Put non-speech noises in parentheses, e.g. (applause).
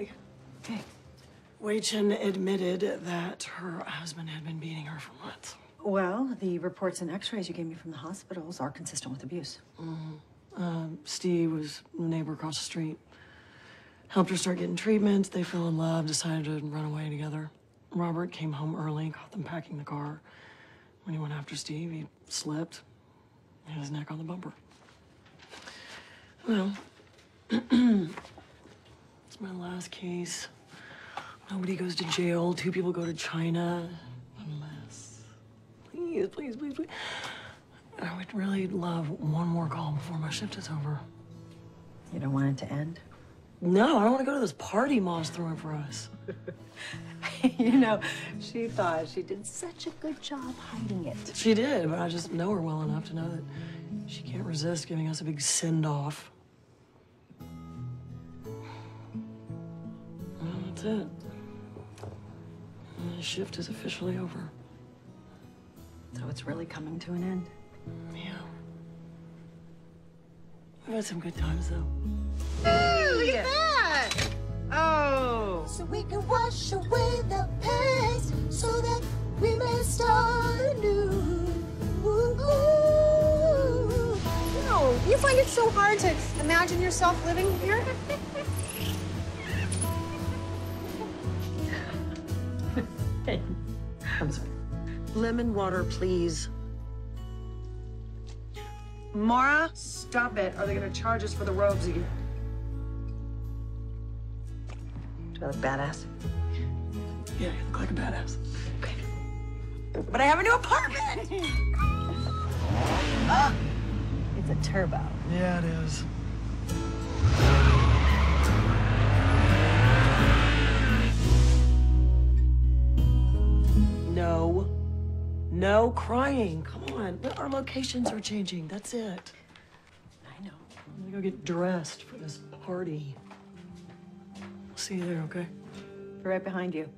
Hey. Hey. Wei Chen admitted that her husband had been beating her for months. Well, the reports and x-rays you gave me from the hospitals are consistent with abuse. Um, Steve was a neighbor across the street. Helped her start getting treatment. They fell in love, decided to run away together. Robert came home early, and caught them packing the car. When he went after Steve, he slipped, hit his neck on the bumper. Well, (clears throat) it's my last case. Nobody goes to jail. Two people go to China. Unless, please, please, please, please. I would really love one more call before my shift is over. You don't want it to end? No, I don't want to go to this party mom's throwing for us. (laughs) you know, she thought she did such a good job hiding it. She did, but I just know her well enough to know that she can't resist giving us a big send off. That's it. The shift is officially over. So it's really coming to an end. Yeah. We've had some good times, though. Look at that! Oh. So we can wash away the past so that we may start anew. Ooh, ooh. No, you find it so hard to imagine yourself living here? (laughs) I'm sorry. Lemon water, please. Maura, stop it. Are they gonna charge us for the robes again? Do I look badass? Yeah, you look like a badass. But I have a new apartment! (laughs) Ah! It's a turbo. Yeah, it is. No. No crying. Come on. Our locations are changing. That's it. I know. I'm gonna go get dressed for this party. I'll see you there, okay? We're right behind you.